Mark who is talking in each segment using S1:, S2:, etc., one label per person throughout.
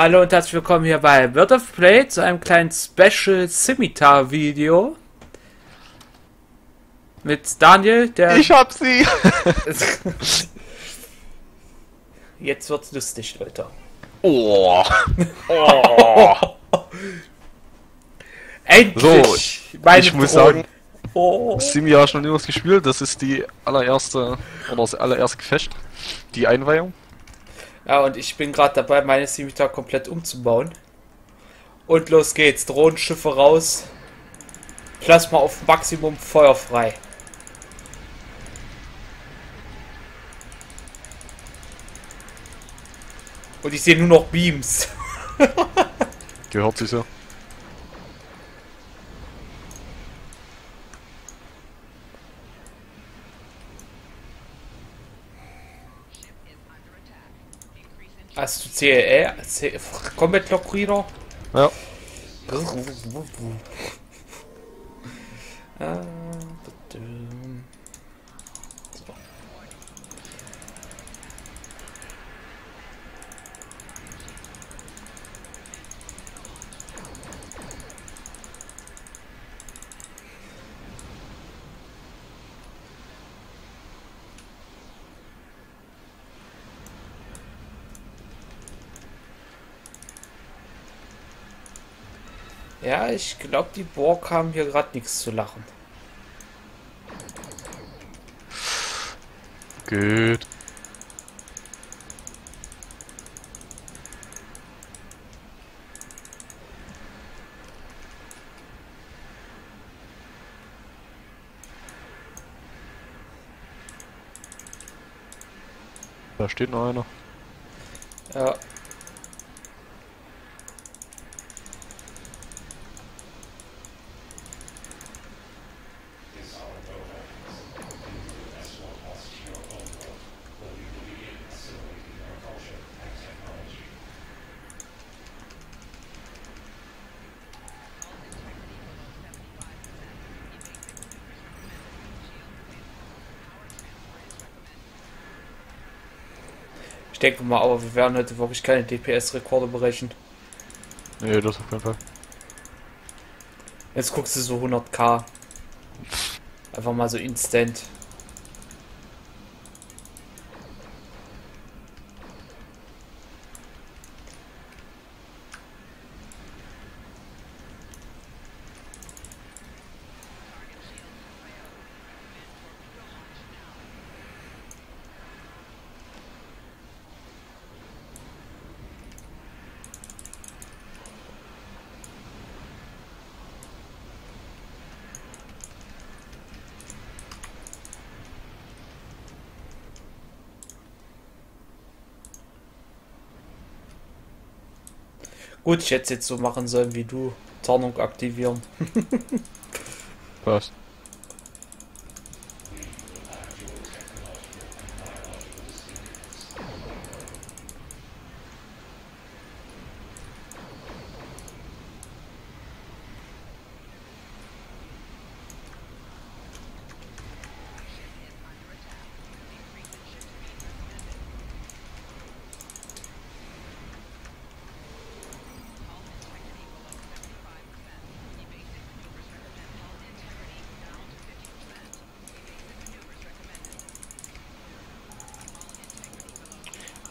S1: Hallo und herzlich willkommen hier bei World of Play zu einem kleinen Special Scimitar Video. Mit Daniel, der.
S2: Ich hab sie!
S1: Jetzt wird's lustig, Leute.
S2: Oh! oh.
S1: Endlich!
S2: So, ich muss sagen, oh. Simia schon immer gespielt. Das ist die allererste oder das allererste Gefecht, die Einweihung.
S1: Ja, und ich bin gerade dabei, meine Scimitar komplett umzubauen. Und los geht's. Drohnenschiffe raus. Plasma auf Maximum feuerfrei. Und ich sehe nur noch Beams.
S2: Gehört sich.
S1: Hast du CLE? C Combat Lock Reader?
S2: Ja.
S1: Ah, Ja, ich glaube, die Borg haben hier gerade nichts zu lachen.
S2: Gut. Da steht noch einer.
S1: Ja. Ich denke mal, aber wir werden heute wirklich keine DPS-Rekorde berechnen.
S2: Nee, das auf keinen Fall.
S1: Jetzt guckst du so 100k. Einfach mal so instant. Gut, ich hätte es jetzt so machen sollen wie du. Tarnung aktivieren.
S2: Passt.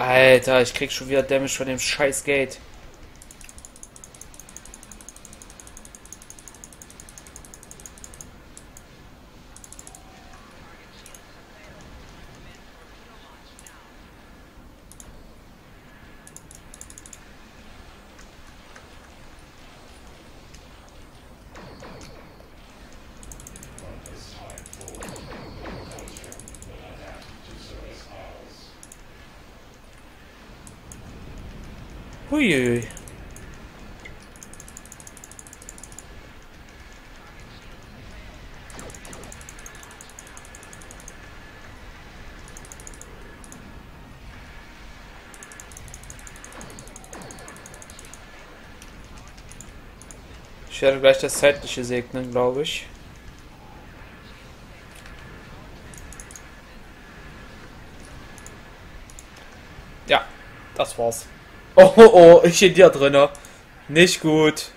S1: Alter, ich krieg schon wieder Damage von dem scheiß Gate. Ich werde gleich das Zeitliche segnen, glaube ich. Ja, das war's. Oh, oh, oh, ich in dir drinne. Nicht gut.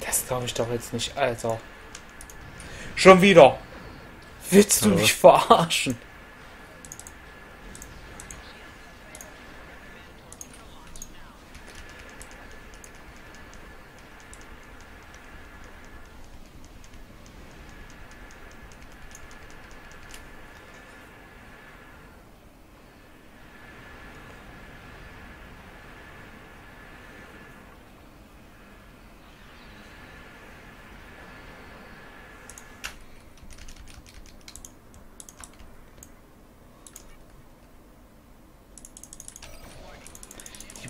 S1: Das glaube ich doch jetzt nicht, Alter. Schon wieder. Willst du mich verarschen?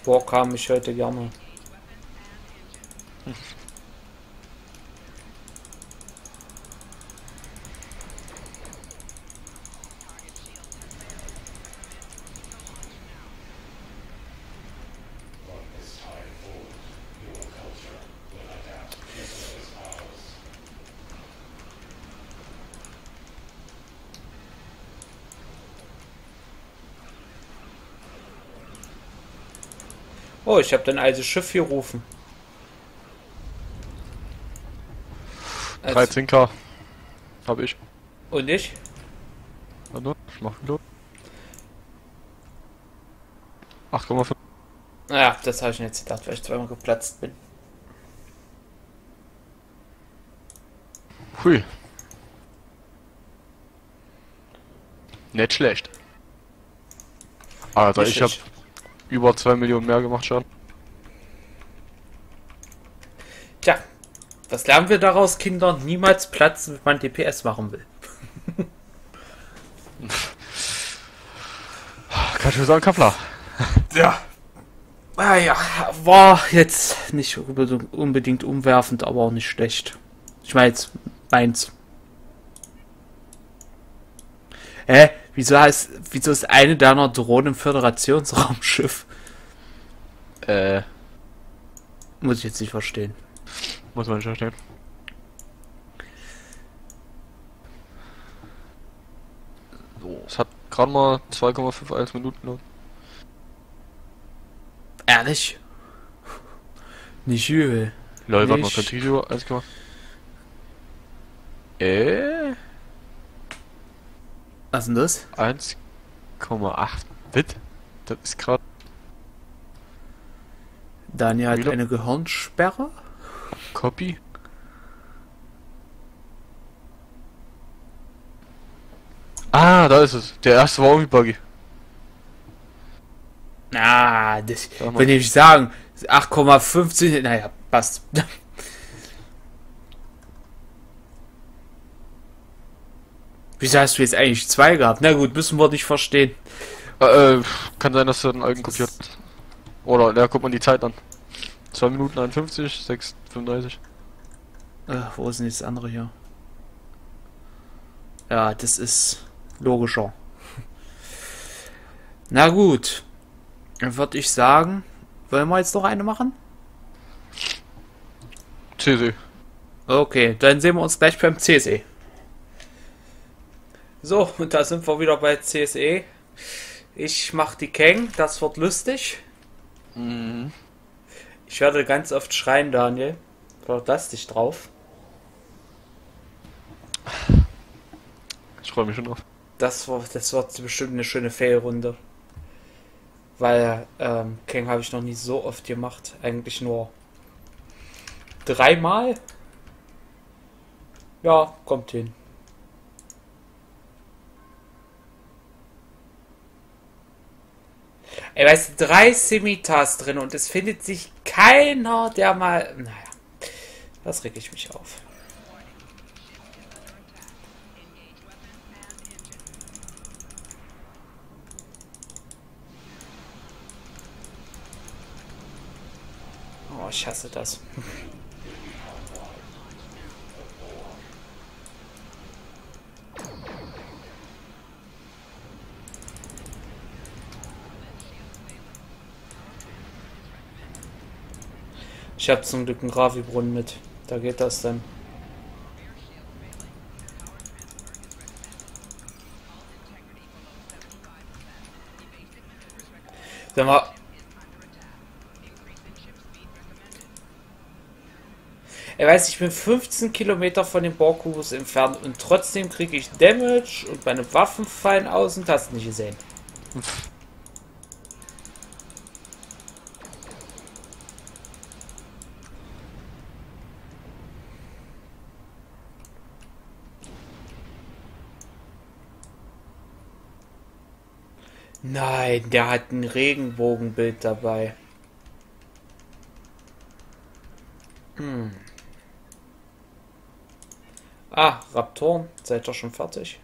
S1: Borg haben mich heute gerne. Oh, ich habe dein altes Schiff gerufen. Als-
S2: 13k. Hab ich.
S1: Und ich?
S2: Warte, ich mach Blut. 8,5.
S1: Naja, das habe ich mir jetzt gedacht, weil ich zweimal geplatzt bin.
S2: Hui. Nicht schlecht. Alter,
S1: Nicht
S2: ich hab
S1: schlecht.
S2: Über 2 Millionen mehr gemacht schon.
S1: Tja, was lernen wir daraus, Kinder? Niemals platzen, wenn man DPS machen will.
S2: Kann ich nur sagen, Kaffler.
S1: Ja. Ah ja, war jetzt nicht unbe- unbedingt umwerfend, aber auch nicht schlecht. Ich meine jetzt meins. Hä? Wieso heißt, wieso ist eine deiner Drohnen im Föderationsraumschiff?
S2: Äh,
S1: Muss ich jetzt nicht verstehen.
S2: muss man nicht verstehen. So, es hat gerade mal 2,51 Minuten. noch.
S1: Ehrlich? Nicht übel.
S2: Lol, warte mal,
S1: Nicht.
S2: Continue 1, äh,
S1: Was denn das?
S2: 1,8 Bit. Das ist gerade
S1: Daniel hat
S2: Wieder?
S1: eine Gehirnsperre?
S2: Copy. Ah, da ist es. Der erste war irgendwie buggy.
S1: Na, das
S2: Sag mal.
S1: will ich sagen. 8,15, naja, passt. Wieso hast du jetzt eigentlich zwei gehabt? Na gut, müssen wir nicht verstehen.
S2: Äh, äh, kann sein, dass er den alten kopiert. hat. Oder, ja, guck mal die Zeit an. 2 Minuten 51, 6, 35.
S1: Äh, wo ist denn das andere hier? Ja, das ist logischer. Na gut. Dann würde ich sagen, wollen wir jetzt noch eine machen?
S2: CC.
S1: Okay, dann sehen wir uns gleich beim CSE. So, und da sind wir wieder bei CSE. Ich mach die Kang, das wird lustig.
S2: Mhm.
S1: Ich werde ganz oft schreien, Daniel. Verlass dich drauf.
S2: Ich freue mich schon drauf.
S1: Das, war, das wird bestimmt eine schöne Fail-Runde. Weil ähm, Kang habe ich noch nie so oft gemacht. Eigentlich nur dreimal. Ja, kommt hin. Ey, weißt du, drei Simitas drin und es findet sich keiner, der mal. Naja, das reg ich mich auf. Oh, ich hasse das. Ich habe zum Glück einen Gravibrunnen mit. Da geht das dann. Sag mal. Er weiß, ich bin 15 Kilometer von dem Borkubus entfernt und trotzdem kriege ich Damage und meine Waffen fallen aus und hast nicht gesehen. Nein, der hat ein Regenbogenbild dabei. Hm. Ah, Raptoren, seid ihr schon fertig?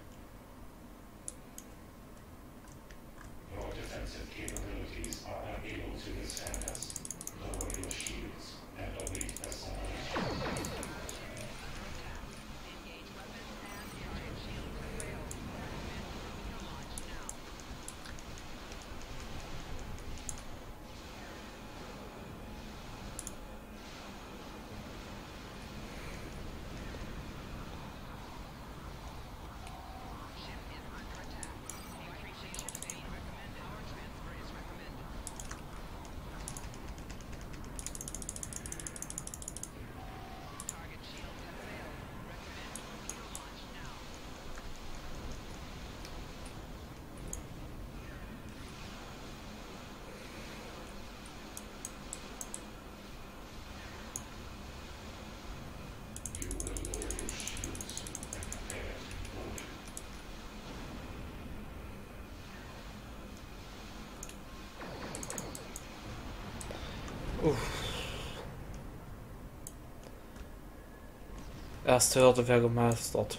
S1: Erste Hürde wäre gemeistert.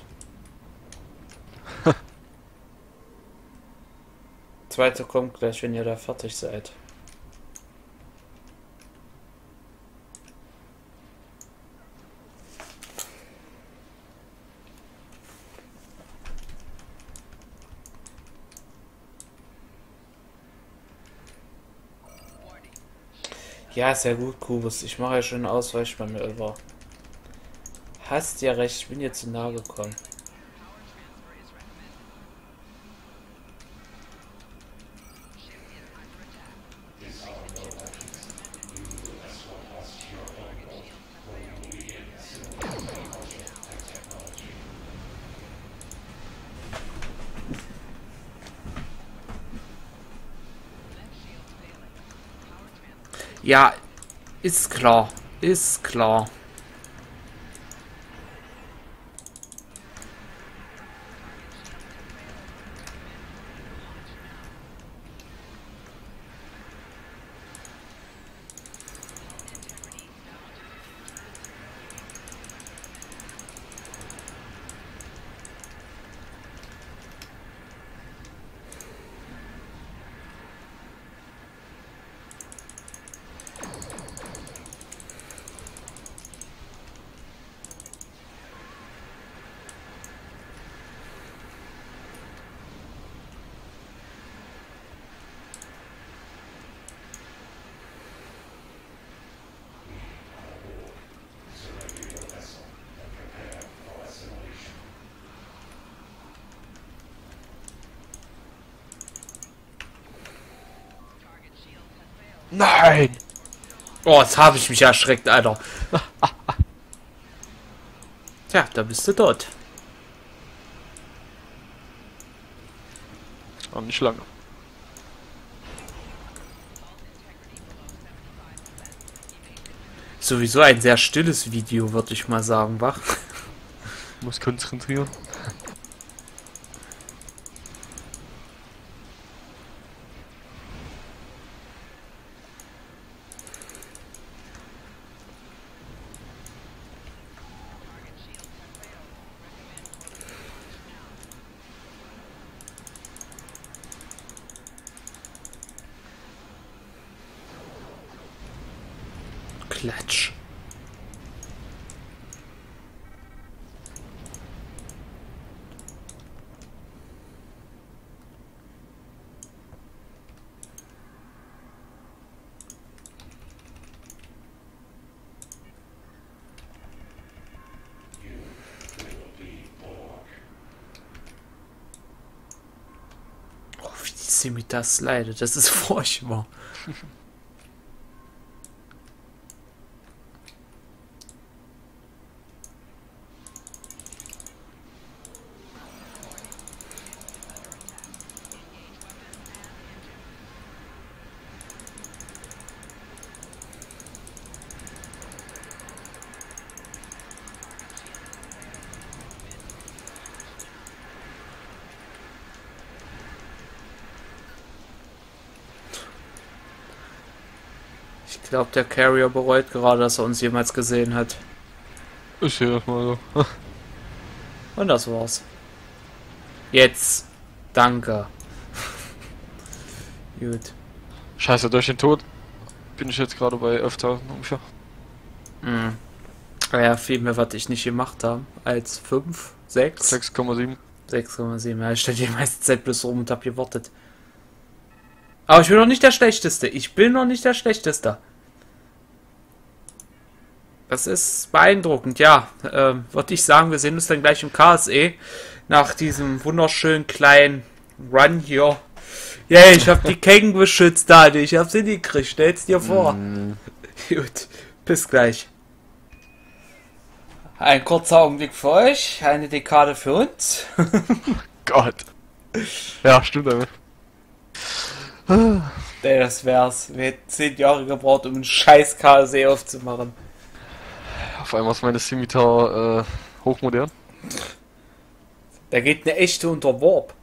S1: Zweite kommt gleich, wenn ihr da fertig seid. Ja, sehr gut, Kubus. Ich mache ja schon Ausweichmanöver. Hast ja recht, ich bin dir zu nahe gekommen. Ja, ist klar. Ist klar. Nein! Oh, jetzt habe ich mich erschreckt, Alter. Tja, da bist du dort.
S2: Auch nicht lange.
S1: Sowieso ein sehr stilles Video, würde ich mal sagen, wach?
S2: Muss konzentrieren.
S1: Klatsch. Die Scimitar slidet, das ist furchtbar. Ich glaube, der Carrier bereut gerade, dass er uns jemals gesehen hat.
S2: Ich sehe das mal so.
S1: Und das war's. Jetzt. Danke. Gut.
S2: Scheiße, durch den Tod bin ich jetzt gerade bei 11.000 ungefähr.
S1: Mhm. Ja, viel mehr, was ich nicht gemacht habe, als 5, 6,
S2: 6,7.
S1: 6,7. Ja, ich stand die meiste Zeit bloß rum und hab gewartet. Aber ich bin noch nicht der Schlechteste. Ich bin noch nicht der Schlechteste. Das ist beeindruckend, ja. Ähm, Würde ich sagen, wir sehen uns dann gleich im KSE. Nach diesem wunderschönen kleinen Run hier. Yeah, ich hab die Kängen beschützt, Dani. Ich hab sie nie gekriegt. Stell's dir vor. Gut, bis gleich. Ein kurzer Augenblick für euch, eine Dekade für uns.
S2: Gott. Ja, stimmt.
S1: Nee, das wär's. Wir hätten zehn Jahre gebraucht, um einen scheiß KSE aufzumachen.
S2: Auf einmal ist meine Scimitar äh, hochmodern.
S1: Da geht eine echte unter Warp.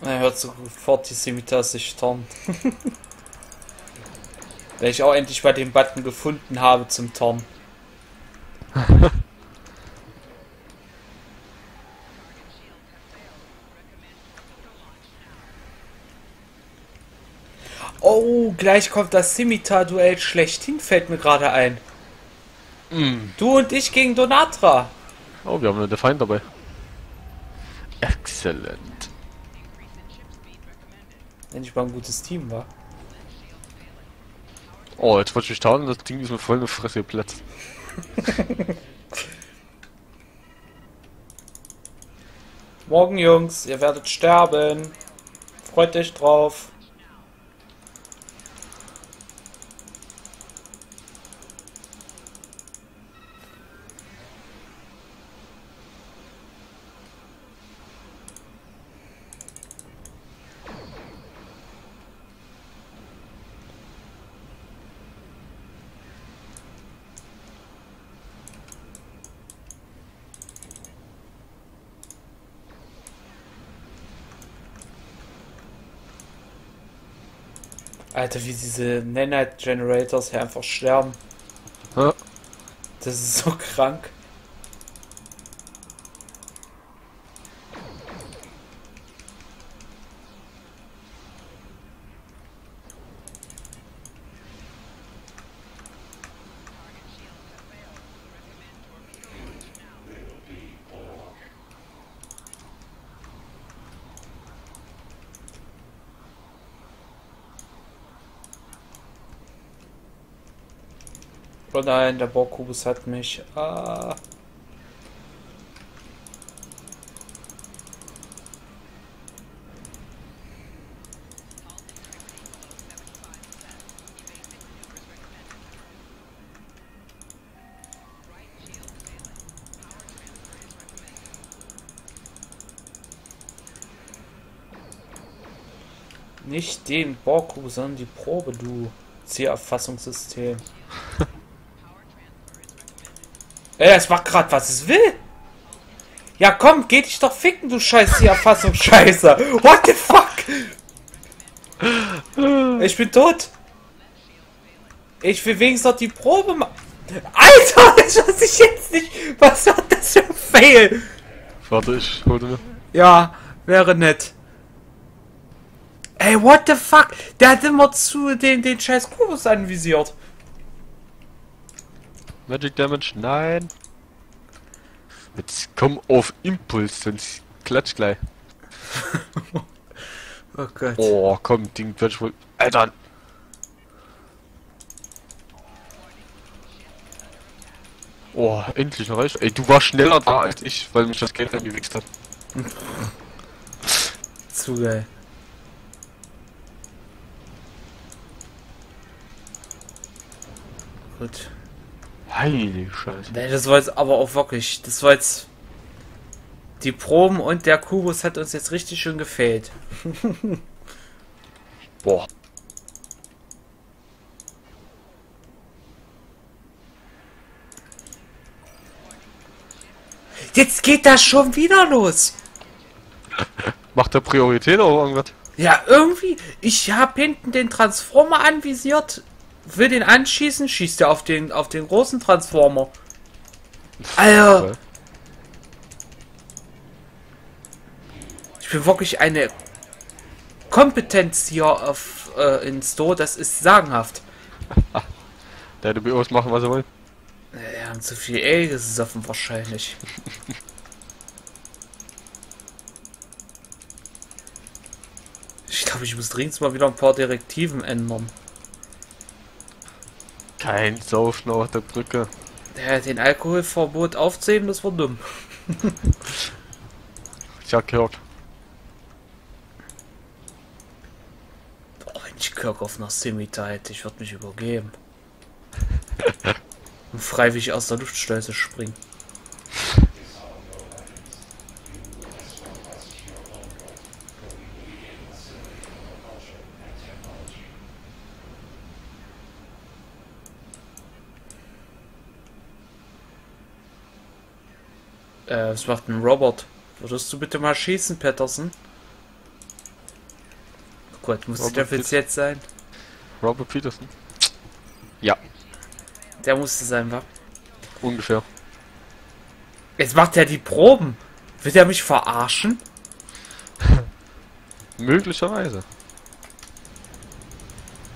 S1: Er hört sofort die Scimitar sich tarnen. Weil ich auch endlich bei dem Button gefunden habe zum Tarn. Oh, gleich kommt das Scimitar-Duell schlechthin, fällt mir gerade ein.
S2: Mm.
S1: Du und ich gegen Donatra.
S2: Oh, wir haben einen Feind dabei. Exzellent.
S1: Wenn ich mal ein gutes Team war.
S2: Oh, jetzt wollte ich mich taten, das Ding ist mir voll in die Fresse geplatzt.
S1: Morgen, Jungs, ihr werdet sterben. Freut euch drauf. Alter, wie diese Nanite Generators hier einfach sterben.
S2: Ja.
S1: Das ist so krank. Nein, der Borkubus hat mich. Ah. Nicht den Borkubus, sondern die Probe, du Zielerfassungssystem. Ey, es macht grad was es will. Ja, komm, geh dich doch ficken, du scheiß die Erfassung Scheiße. What the fuck? Ich bin tot. Ich will wenigstens noch die Probe machen. Alter, das weiß ich jetzt nicht. Was war das für ein Fail?
S2: Warte, ich hole mir.
S1: Ja, wäre nett. Ey, what the fuck? Der hat immer zu den, den scheiß Kubus anvisiert.
S2: Magic Damage, nein. Jetzt komm auf Impuls, sonst klatsch gleich.
S1: Oh Gott.
S2: Oh, komm, Ding, ich wohl. Alter! Oh, endlich noch recht. Ey, du warst schneller da als ich, weil mich das Geld angewichst hat.
S1: Zu geil. Gut.
S2: Heilige Scheiße.
S1: Nee, das war jetzt aber auch wirklich. Das war jetzt. Die Proben und der Kubus hat uns jetzt richtig schön gefällt.
S2: Boah.
S1: Jetzt geht das schon wieder los.
S2: Macht der Priorität oder irgendwas?
S1: Ja, irgendwie. Ich habe hinten den Transformer anvisiert. Will den anschießen, schießt er auf den, auf den großen Transformer. Alter, ich bin wirklich eine Kompetenz hier auf, äh, in Store, das ist sagenhaft.
S2: Der BOs machen, was er will.
S1: Wir haben zu viel Ale gesoffen wahrscheinlich. Ich glaube, ich muss dringend mal wieder ein paar Direktiven ändern.
S2: Kein Saufen auf der Brücke.
S1: Ja, den Alkoholverbot aufzuheben, das war dumm.
S2: Ich hab gehört.
S1: Boah, wenn ich Kirk auf einer Scimitar hätte, ich würde mich übergeben. Und freiwillig aus der Luftschleuse springen. Macht ein Robert? Würdest du bitte mal schießen, Patterson? Oh Gott, muss
S2: Robert
S1: der Witz
S2: Pitt-
S1: jetzt sein?
S2: Robert Peterson. Ja,
S1: Der musste sein, wa?
S2: ungefähr.
S1: Jetzt macht er die Proben. Wird er mich verarschen?
S2: Möglicherweise.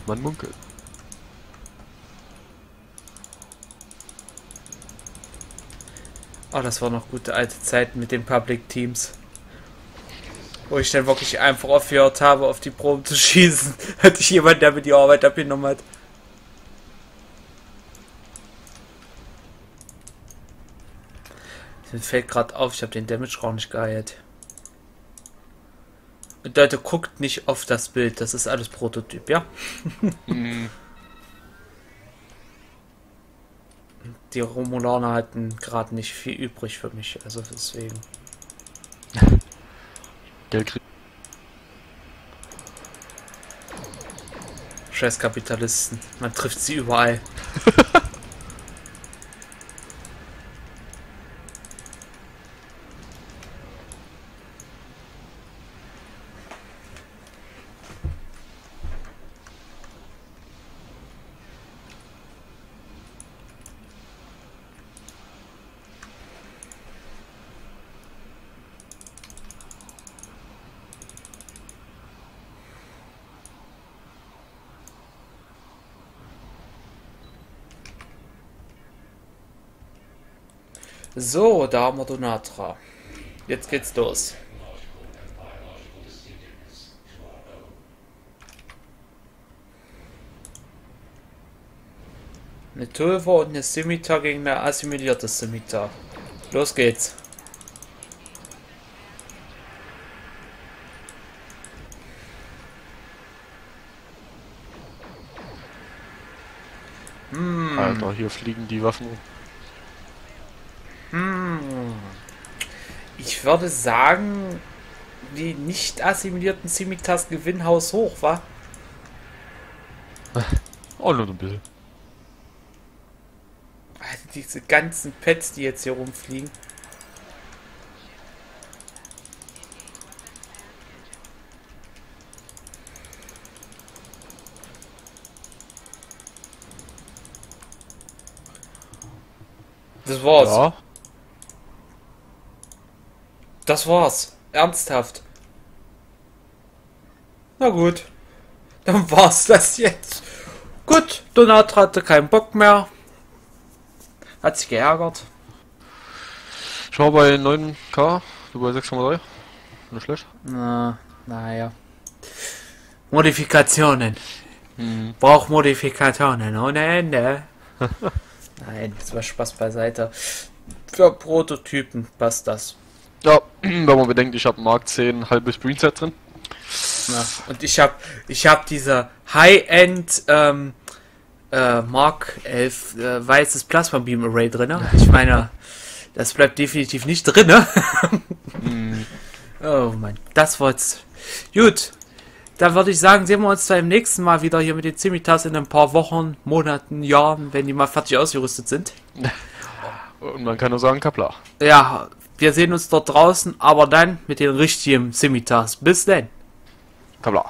S2: Man munkelt.
S1: Oh, das war noch gute alte Zeiten mit den Public Teams. Wo ich dann wirklich einfach aufgehört habe, auf die Proben zu schießen. Hatte ich jemanden, der mir die Arbeit abgenommen hat. Mir fällt gerade auf, ich habe den Damage auch nicht geheilt. Und Leute, guckt nicht auf das Bild, das ist alles Prototyp, ja?
S2: Mhm.
S1: Die Romulaner hatten gerade nicht viel übrig für mich, also deswegen.
S2: Geld kriegt.
S1: Scheiß Kapitalisten. Man trifft sie überall. So, da haben wir Donatra. Jetzt geht's los. Eine Tulva und eine Scimitar gegen eine assimilierte Scimitar. Los geht's. Hm.
S2: Alter, hier fliegen die Waffen.
S1: Hm. Ich würde sagen, die nicht assimilierten Cimitars gewinnen Haus hoch, wa?
S2: Oh, nur ein bisschen.
S1: Also diese ganzen Pets, die jetzt hier rumfliegen. Das war's.
S2: Ja.
S1: Das war's. Ernsthaft. Na gut. Dann war's das jetzt. Gut, Donat hatte keinen Bock mehr. Hat sich geärgert.
S2: Ich war bei 9K, du bei 6,3. Nicht schlecht.
S1: Na, naja. Modifikationen.
S2: Mhm.
S1: Braucht Modifikationen ohne Ende. Nein, das war Spaß beiseite. Für Prototypen passt das.
S2: Ja, wenn man bedenkt, ich habe Mark 10 halbes Greenset drin.
S1: Ja, und ich habe ich hab diese High-End ähm, äh, Mark 11 äh, weißes Plasma Beam Array drin. Ich meine, das bleibt definitiv nicht drin. oh Mann, das war's. Gut, dann würde ich sagen, sehen wir uns beim nächsten Mal wieder hier mit den Cimitas in ein paar Wochen, Monaten, Jahren, wenn die mal fertig ausgerüstet sind.
S2: Und man kann nur sagen, Kapla.
S1: Ja, wir sehen uns dort draußen, aber dann mit den richtigen Cimitas. Bis dann.
S2: Kapla.